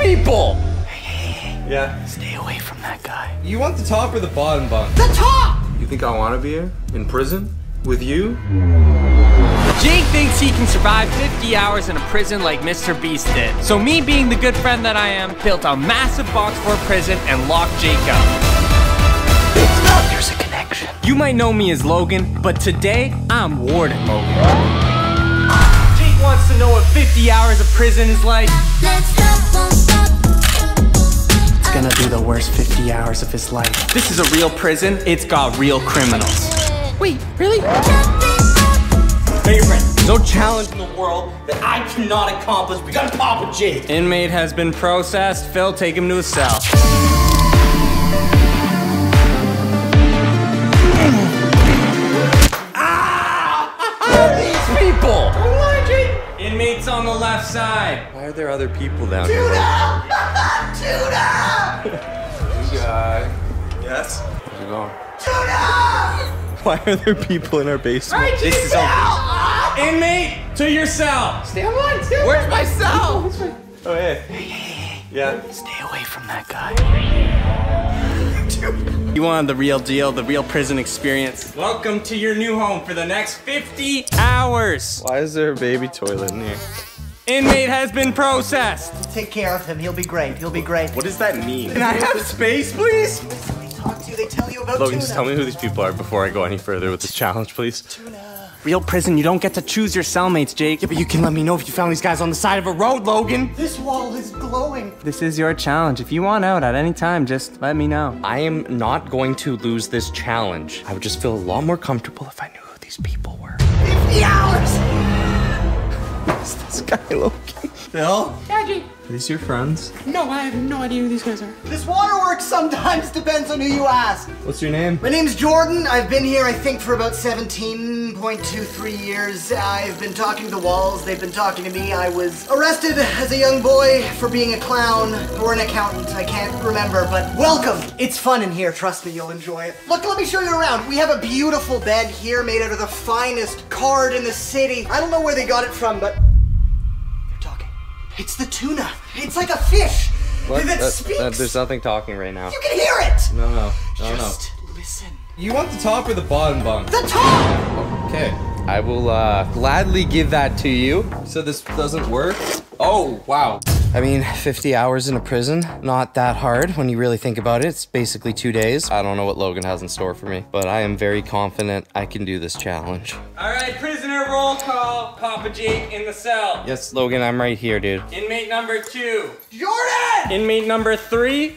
people! Yeah. Stay away from that guy. You want the top or the bottom bunk? The top! You think I want to be here? In prison? With you? Jake thinks he can survive 50 hours in a prison like Mr. Beast did. So me being the good friend that I am, built a massive box for a prison and locked Jake up. There's a connection. You might know me as Logan, but today I'm Warden Logan. Jake wants to know what 50 hours of prison is like. It's gonna be the worst 50 hours of his life. This is a real prison. It's got real criminals. Wait, really? Hey, your friend. No challenge in the world that I cannot accomplish. We gotta Papa Jake. Inmate has been processed. Phil, take him to his cell. Ah these people! Inmates on the left side. Why are there other people down here? Tuna! Tuna! You guy. Yes? How's it going? Tuna! Why are there people in our basement? This is a inmate to your cell. Stay on line, stay on Where's my cell? Oh, hey. Yeah. Stay away from that guy. You wanted the real deal, the real prison experience. Welcome to your new home for the next 50 hours. Why is there a baby toilet in here? Inmate has been processed. Take care of him. He'll be great. He'll be great. What does that mean? Can I have space, please? About Logan, tuna. just tell me who these people are before I go any further with this challenge, please. Real prison, you don't get to choose your cellmates, Jake. Yeah, but you can let me know if you found these guys on the side of a road, Logan. This wall is glowing. This is your challenge. If you want out at any time, just let me know. I am not going to lose this challenge. I would just feel a lot more comfortable if I knew who these people were. 50 hours! This guy, Logan. Phil? Are these your friends? No, I have no idea who these guys are. This waterworks sometimes depends on who you ask. What's your name? My name's Jordan. I've been here, I think, for about 17.23 years. I've been talking to the walls. They've been talking to me. I was arrested as a young boy for being a clown or an accountant. I can't remember, but welcome. It's fun in here. Trust me, you'll enjoy it. Look, let me show you around. We have a beautiful bed here made out of the finest card in the city. I don't know where they got it from, but they're talking. It's the tuna. It's like a fish that Uh, speaks. uh, there's nothing talking right now. you can hear it. No, no, no, Just listen. You want the top or the bottom bunk? The top. Okay. I will uh, gladly give that to you. So this doesn't work? Oh, wow. I mean, 50 hours in a prison, not that hard when you really think about it. It's basically two days. I don't know what Logan has in store for me, but I am very confident I can do this challenge. All right, prisoner roll call. Papa Jake in the cell. Yes, Logan, I'm right here, dude. Inmate number two. Jordan. Inmate number three.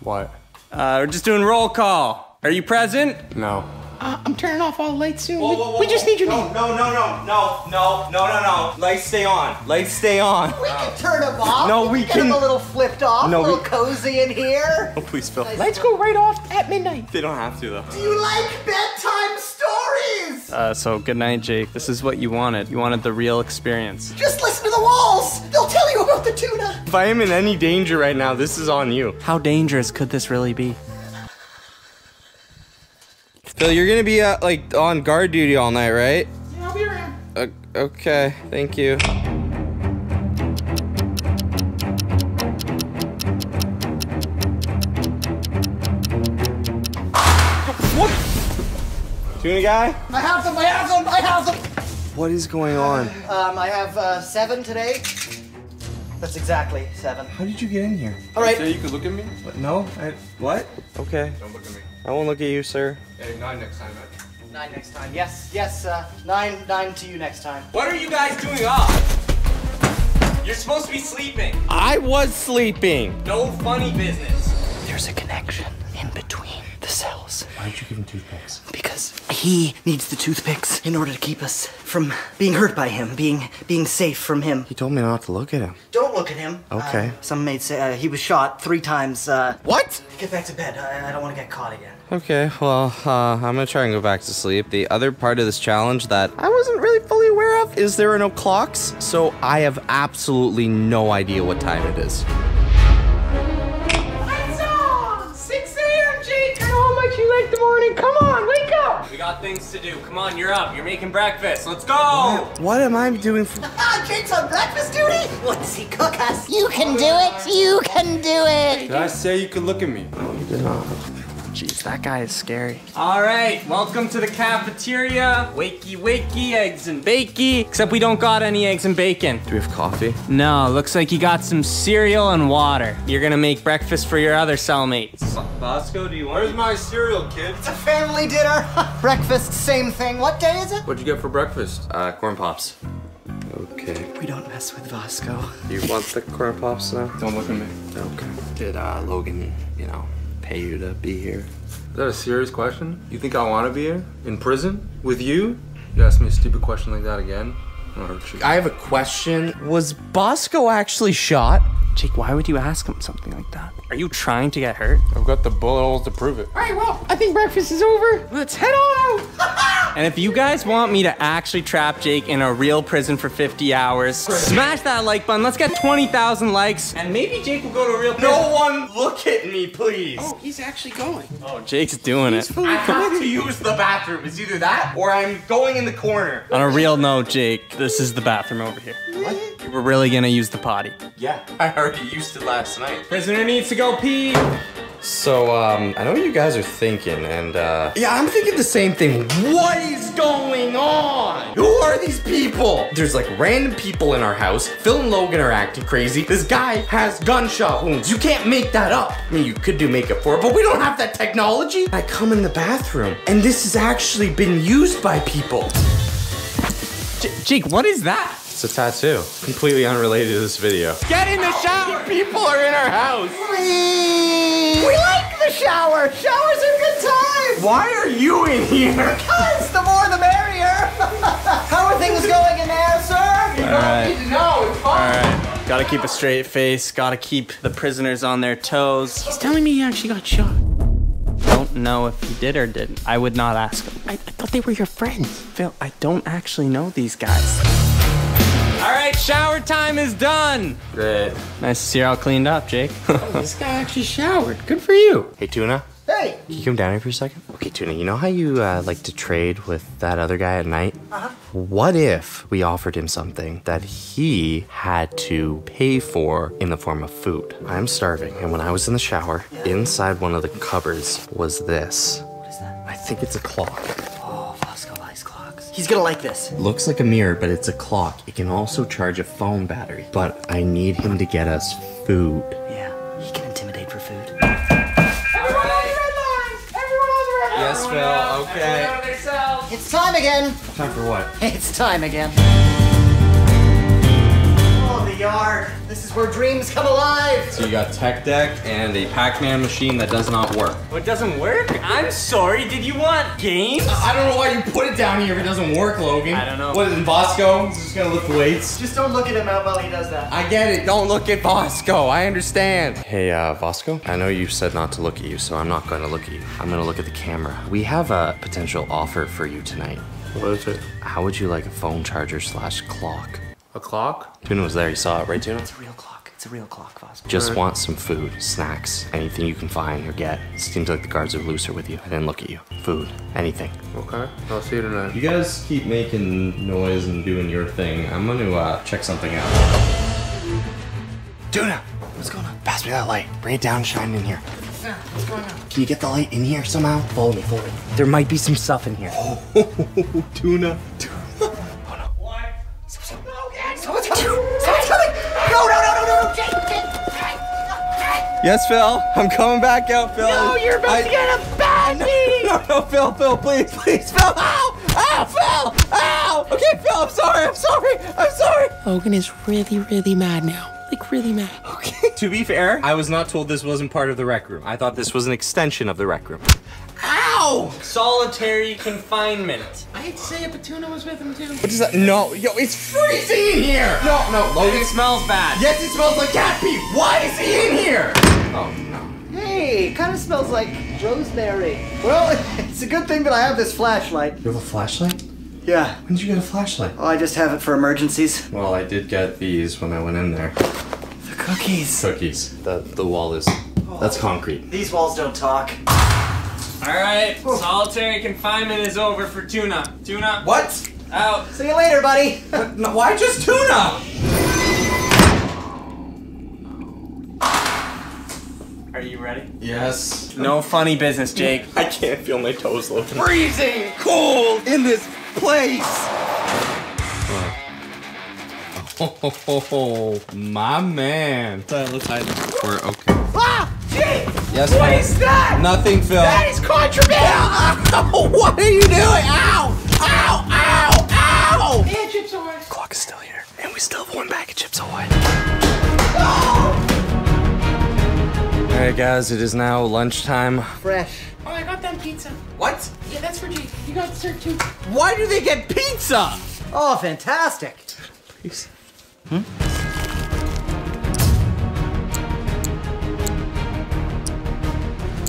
What? Uh, we're just doing roll call. Are you present? No. Uh, I'm turning off all the lights soon. we, we just need your name. No, no, no, no, no, no, no, no. Lights stay on. Lights stay on. We can turn them off. No, we Get can- them a little flipped off. No, a little we- cozy in here. Oh, please, Phil. Lights go right off at midnight. They don't have to, though. Do you like bedtime stories? Uh, so good night, Jake. This is what you wanted. You wanted the real experience. Just listen to the walls. They'll tell you about the tuna. If I am in any danger right now, this is on you. How dangerous could this really be? Phil, you're gonna be uh, like on guard duty all night, right? Yeah, I'll be around. Uh, okay, thank you. What? Tuna guy? I have them. I have them. I have them. What is going on? Um, I have uh, seven today. That's exactly seven. How did you get in here? All right. you could look at me? What? No, I, what? Okay, Don't look at me. I won't look at you, sir. Hey, nine next time, man. Nine next time. Yes. Yes. Uh, nine. Nine to you next time. What are you guys doing up? You're supposed to be sleeping. I was sleeping. No funny business. There's a connection in between the cells. Why did you give him toothpicks? Because he needs the toothpicks in order to keep us from being hurt by him, being being safe from him. He told me not to look at him. Don't look at him. Okay. Uh, some maids say uh, he was shot three times. Uh, What? get back to bed. I, I don't want to get caught again. Okay, well, uh, I'm gonna try and go back to sleep. The other part of this challenge that I wasn't really fully aware of is there are no clocks, so I have absolutely no idea what time it is. We got things to do. Come on, you're up. You're making breakfast. Let's go. What am I doing for? Ah, Jake's on breakfast duty? What does he cook us? You can do it. You can do it. Did I say you could look at me? Jeez, that guy is scary. All right, welcome to the cafeteria. Wakey, wakey, eggs and bakey. Except we don't got any eggs and bacon. Do we have coffee? No, looks like you got some cereal and water. You're gonna make breakfast for your other cellmates. Bosco, do you want? Where's my cereal, kid? It's a family dinner. breakfast, same thing. What day is it? What'd you get for breakfast? Uh, corn pops. Okay. We don't mess with Vasco. You want the corn pops now? Don't look at me. Okay. Did uh, Logan, you know, pay you to be here? Is that a serious question? You think I want to be here? In prison? With you? You ask me a stupid question like that again? I'll hurt you. I have a question. Was Bosco actually shot? Jake, why would you ask him something like that? Are you trying to get hurt? I've got the bullet holes to prove it. All right, well, I think breakfast is over. Let's head on out. And if you guys want me to actually trap Jake in a real prison for 50 hours, smash that like button. Let's get 20,000 likes, and maybe Jake will go to a real prison. No one look at me, please. Oh, he's actually going. Oh, Jake's doing it. I have to use the bathroom. It's either that or I'm going in the corner. On a real note, Jake, this is the bathroom over here. What? We're really gonna use the potty. Yeah, I already used it last night. Prisoner needs to go pee. So, um, I know what you guys are thinking, and, uh... Yeah, I'm thinking the same thing. What is going on? Who are these people? There's, like, random people in our house. Phil and Logan are acting crazy. This guy has gunshot wounds. You can't make that up. I mean, you could do makeup for it, but we don't have that technology. I come in the bathroom, and this has actually been used by people. J- Jake, what is that? It's a tattoo. Completely unrelated to this video. Get in the shower. People are in our house. We like the shower. Showers are good time. Why are you in here? Because the more the merrier. How are things going in there, sir? You All right. need to know. It's fine. All right. Gotta keep a straight face. Gotta keep the prisoners on their toes. He's telling me he actually got shot. Don't know if he did or didn't. I would not ask him. I, I thought they were your friends. Phil, I don't actually know these guys. All right, shower time is done. Great. Nice to see you're all cleaned up, Jake. This guy actually showered. Good for you. Hey, Tuna. Hey. Can you come down here for a second? Okay, Tuna, you know how you uh, like to trade with that other guy at night? Uh-huh. What if we offered him something that he had to pay for in the form of food? I'm starving, and when I was in the shower, inside one of the cupboards was this. What is that? I think it's a clock. Oh, Vasco likes clocks. He's gonna like this. Looks like a mirror, but it's a clock. It can also charge a phone battery. But I need him to get us food. Yeah, he can intimidate for food. Everyone on the red line! Everyone on the red line! Yes, Phil. Okay. It's time again. Time for what? It's time again. Oh, yard. This is where dreams come alive. So you got tech deck and a Pac-Man machine that does not work. What doesn't work? I'm sorry. Did you want games? I don't know why you put it down here if it doesn't work, Logan. I don't know. What is it, Bosco? He's just gonna lift weights. Just don't look at him out while he does that. I get it. Don't look at Bosco. I understand. Hey, uh, Bosco. I know you said not to look at you, so I'm not going to look at you. I'm going to look at the camera. We have a potential offer for you tonight. What is it? How would you like a phone charger slash clock? A clock? Tuna was there. You saw it, right, Tuna? It's a real clock. It's a real clock, Vasco. Just want some food, snacks, anything you can find or get. Seems like the guards are looser with you. I didn't look at you. Food, anything. Okay. I'll see you tonight. You guys keep making noise and doing your thing. I'm gonna uh, check something out. Tuna, what's going on? Pass me that light. Bring it down, shine in here. What's going on? Can you get the light in here somehow? Follow me, follow me. There might be some stuff in here. tuna. Someone's Yes, Phil. I'm coming back out, Phil. No, you're about to get a bad beating. No, no, Phil, Phil, please, please, Phil. Ow! Ow, Phil! Ow! Okay, Phil, I'm sorry, I'm sorry, I'm sorry. Logan is really, really mad now. Like, really mad. Okay. to be fair, I was not told this wasn't part of the rec room. I thought this was an extension of the rec room. Ow! Solitary confinement. I hate to say it, but Tuna was with him too. What is that? No, yo, it's freezing in here! No, no, Logan. It smells bad. Yes, it smells like cat pee. Why is he in here? Oh, no. Hey, kind of smells like rosemary. Well, it's a good thing that I have this flashlight. You have a flashlight? Yeah. When did you get a flashlight? Oh, I just have it for emergencies. Well, I did get these when I went in there. The cookies. Cookies. The the wall is Oh. that's concrete. These walls don't talk. All All right, solitary confinement is over for Tuna. Tuna, What? out. See you later, buddy. No, why just tuna? Are you ready? Yes. No funny business, Jake. I can't feel my toes, Logan. Freezing cold in this place. Oh, oh, oh, oh. my man. Let's hide. We're okay. Gee! Yes, What Phil. is that? Nothing, Phil. That is contraband! Ow! What are you doing? Ow! Ow! Ow! Ow! And Chips Ahoy. Clock is still here, and we still have one bag of Chips Ahoy. Oh! All right, guys, it is now lunchtime. Fresh. Oh, I got that pizza. What? Yeah, that's for Jake. You got dessert too. Why do they get pizza? Oh, fantastic.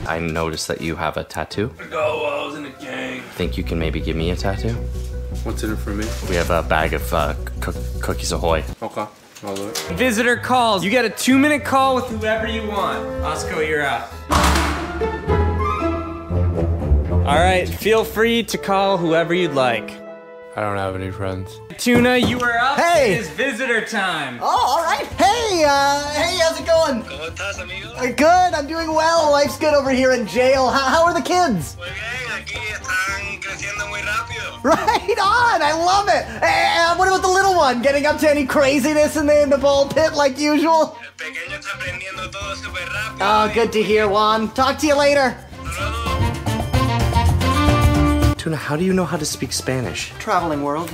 I noticed that you have a tattoo. Oh, I was in a gang. Think you can maybe give me a tattoo? What's in it for me? We have a bag of uh, cook cookies ahoy. Okay. I'll do it. Visitor calls. You get a two minute call with whoever you want. Osco, you're up. All right, feel free to call whoever you'd like. I don't have any friends. Tuna, you are up. Hey. It is visitor time. Oh, all right. Hey, uh, hey, how's it going? ¿Cómo estás, amigo? Uh, Good, I'm doing well. Life's good over here in jail. How, how are the kids? Muy bien, aquí están creciendo muy rápido. Right on, I love it. Uh, what about the little one? Getting up to any craziness in the, in the ball pit like usual? El pequeño está aprendiendo todo súper rápido. Oh, good to hear, Juan. Talk to you later. Hasta. Tuna, how do you know how to speak Spanish? Traveling world.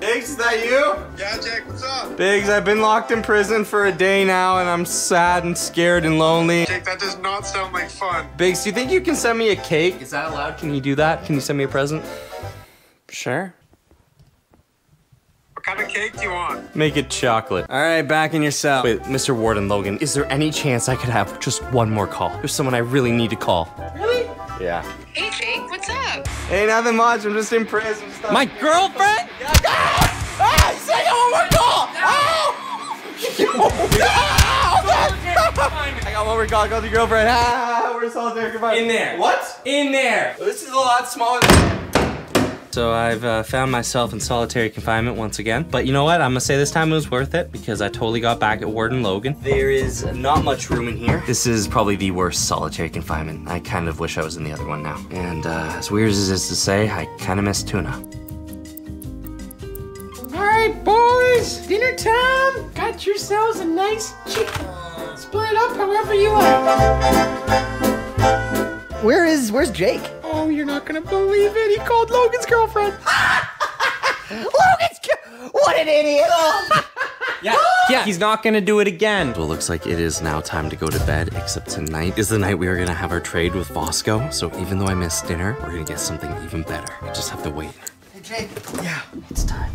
Biggs, is that you? Yeah, Jack, what's up? Biggs, I've been locked in prison for a day now, and I'm sad and scared and lonely. Jake, that does not sound like fun. Biggs, do you think you can send me a cake? Is that allowed? Can you do that? Can you send me a present? Sure. What kind of cake do you want? Make it chocolate. All right, back in your cell. Wait, Mr. Warden Logan, is there any chance I could have just one more call? There's someone I really need to call. Really? Yeah. Hey Jake, what's up? Hey, nothing much. I'm just in prison. My girlfriend? I got one more call. Call your girlfriend. Ah, we're solitary confinement. In there. What? In there. This is a lot smaller. So I've uh, found myself in solitary confinement once again. But you know what? I'm gonna say this time it was worth it because I totally got back at Warden Logan. There is not much room in here. This is probably the worst solitary confinement. I kind of wish I was in the other one now. And uh, as weird as it is to say, I kind of miss tuna. All right, boys. Dinner time. Got yourselves a nice chicken. Split it up however you like. Where is, where's Jake? Oh, you're not gonna believe it. He called Logan's girlfriend. Logan's, what an idiot. Oh. Yeah. Yeah. He's not gonna do it again. So it looks like it is now time to go to bed, except tonight is the night we are gonna have our trade with Vosco. So even though I missed dinner, we're gonna get something even better. I just have to wait. Hey, Jake. Yeah. It's time.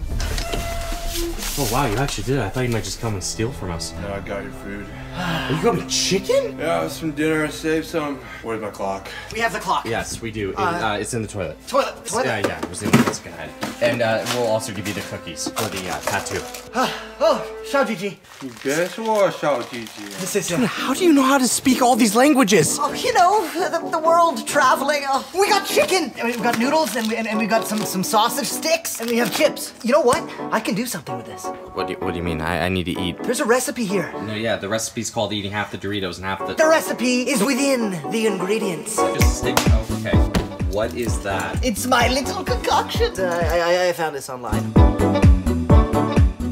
Oh wow, you actually did it. I thought you might just come and steal from us. No, I got your food. Are you got me chicken? Yeah, some dinner. I saved some. Where's my clock? We have the clock. Yes, we do. It, uh, it's in the toilet. Toilet, toilet. Yeah, yeah, it was the only place I could hide. And uh, we'll also give you the cookies for the uh, tattoo. Ah, oh, Shao Jiji, Guess what, Xiao Gigi? Dude, how do you know how to speak all these languages? Oh, you know, the, the world traveling. Oh, we got chicken, and we've got noodles, and, we, and, and we got some, some sausage sticks, and we have chips. You know what? I can do something with this. What do you, what do you mean? I, I need to eat. There's a recipe here. No, yeah, the recipe's called eating half the Doritos and half the... The recipe is within the ingredients. Just stick, oh, okay. What is that? It's my little concoction. Uh, I, I, I found this online.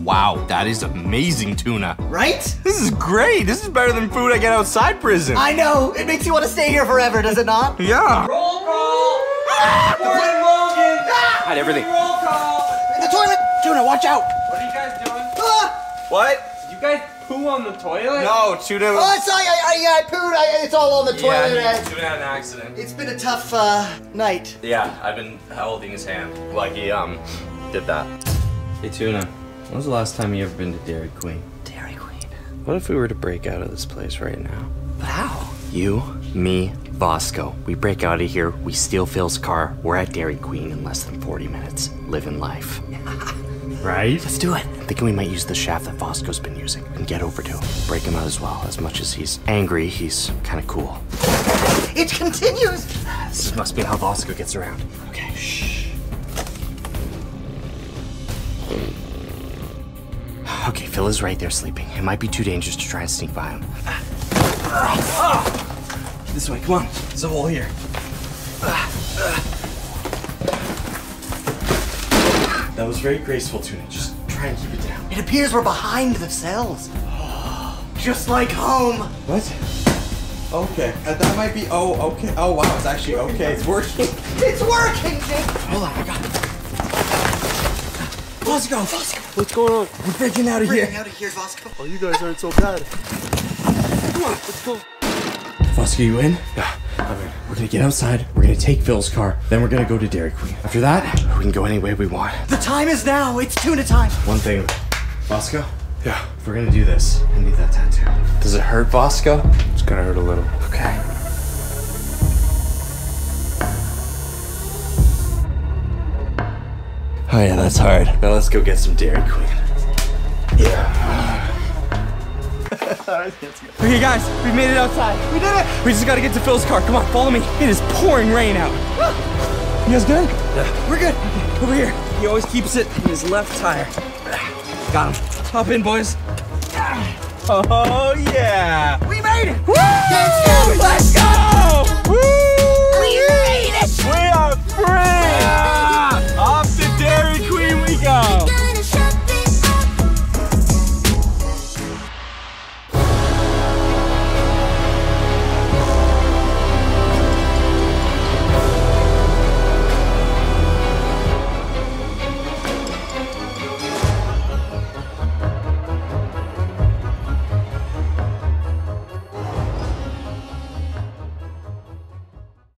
Wow, that is amazing tuna. Right? This is great. This is better than food I get outside prison. I know. It makes you want to stay here forever, does it not? yeah. Roll call. Warden Logan. Hide everything. Roll call. In the toilet. Tuna, watch out. What are you guys doing? Ah! What? Did you guys poo on the toilet? No, tuna. Oh, it's I, I, I, I pooed. I, it's all on the toilet. yeah, tuna had an accident. It's been a tough uh, night. Yeah, I've been holding his hand like he um did that. Hey Tuna, when was the last time you ever been to Dairy Queen? Dairy Queen. What if we were to break out of this place right now? But how? You, me, Bosco. We break out of here, we steal Phil's car, we're at Dairy Queen in less than 40 minutes. Living life. right? Let's do it. I'm thinking we might use the shaft that Fosco's been using and get over to him. Break him out as well. As much as he's angry, he's kind of cool. It continues! This must be how Fosco gets around. Okay, shh. Okay, Phil is right there sleeping. It might be too dangerous to try and sneak by him. This way, come on. There's a hole here. That was very graceful, Tuna. Just try and keep it down. It appears we're behind the cells. Just like home. What? Okay, uh, that might be. Oh, okay. Oh, wow, it's actually okay. It's working. It's working, Jake! Hold on, I got it. Fosco! Fosco! What's going on? We're breaking out of Bring here. me out of here, Vasco. Oh, you guys aren't so bad. Come on, let's go. Fosco, you in? Yeah, I'm. We're gonna get outside. We're gonna take Phil's car. Then we're gonna go to Dairy Queen. After that, We can go any way we want. The time is now. It's tuna time. one thing. Fosco, Yeah, if we're gonna do this, I need that tattoo. Does it hurt, Fosco? it's gonna hurt a little. Okay. Oh yeah, that's hard. Now let's go get some Dairy Queen. Okay, guys, we made it outside. We did it. We just gotta get to Phil's car. Come on, follow me. It is pouring rain out. You guys good? Yeah. We're good. Okay, over here. He always keeps it in his left tire. Got him. Hop in, boys. Oh yeah. We made it! Let's go!